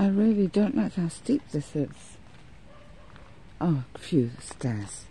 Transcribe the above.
I really don't like how steep this is. Oh, phew, few stairs.